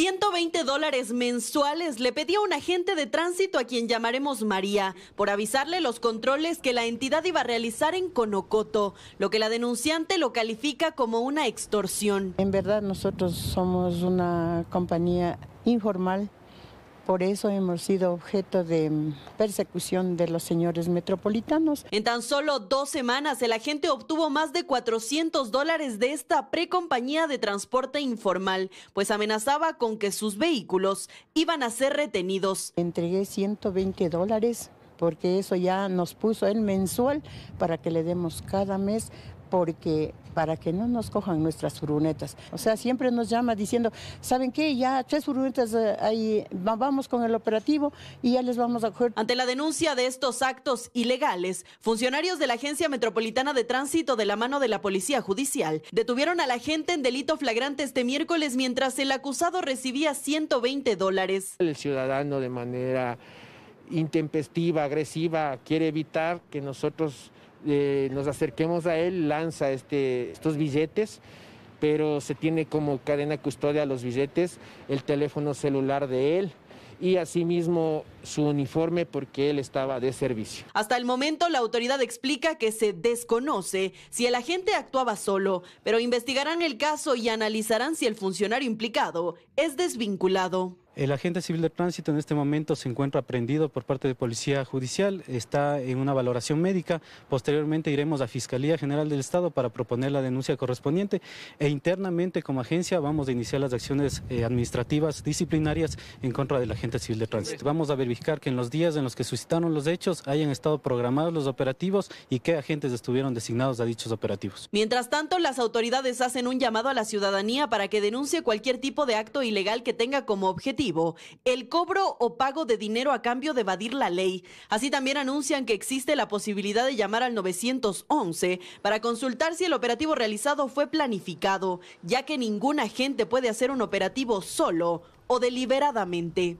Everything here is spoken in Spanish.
120 dólares mensuales le pedía un agente de tránsito a quien llamaremos María por avisarle los controles que la entidad iba a realizar en Conocoto, lo que la denunciante lo califica como una extorsión. En verdad nosotros somos una compañía informal por eso hemos sido objeto de mm, persecución de los señores metropolitanos. En tan solo dos semanas, el agente obtuvo más de 400 dólares de esta precompañía de transporte informal, pues amenazaba con que sus vehículos iban a ser retenidos. Entregué 120 dólares porque eso ya nos puso el mensual para que le demos cada mes porque para que no nos cojan nuestras furgonetas. O sea, siempre nos llama diciendo, ¿saben qué? Ya tres furgonetas eh, ahí, vamos con el operativo y ya les vamos a coger. Ante la denuncia de estos actos ilegales, funcionarios de la Agencia Metropolitana de Tránsito de la mano de la Policía Judicial detuvieron a la gente en delito flagrante este miércoles mientras el acusado recibía 120 dólares. El ciudadano de manera intempestiva, agresiva, quiere evitar que nosotros eh, nos acerquemos a él, lanza este, estos billetes, pero se tiene como cadena custodia los billetes, el teléfono celular de él y asimismo su uniforme porque él estaba de servicio. Hasta el momento la autoridad explica que se desconoce si el agente actuaba solo, pero investigarán el caso y analizarán si el funcionario implicado es desvinculado. El agente civil de tránsito en este momento se encuentra prendido por parte de Policía Judicial, está en una valoración médica. Posteriormente iremos a Fiscalía General del Estado para proponer la denuncia correspondiente e internamente como agencia vamos a iniciar las acciones eh, administrativas disciplinarias en contra del agente civil de tránsito. Vamos a verificar que en los días en los que suscitaron los hechos hayan estado programados los operativos y qué agentes estuvieron designados a dichos operativos. Mientras tanto, las autoridades hacen un llamado a la ciudadanía para que denuncie cualquier tipo de acto ilegal que tenga como objetivo el cobro o pago de dinero a cambio de evadir la ley. Así también anuncian que existe la posibilidad de llamar al 911 para consultar si el operativo realizado fue planificado, ya que ningún agente puede hacer un operativo solo o deliberadamente.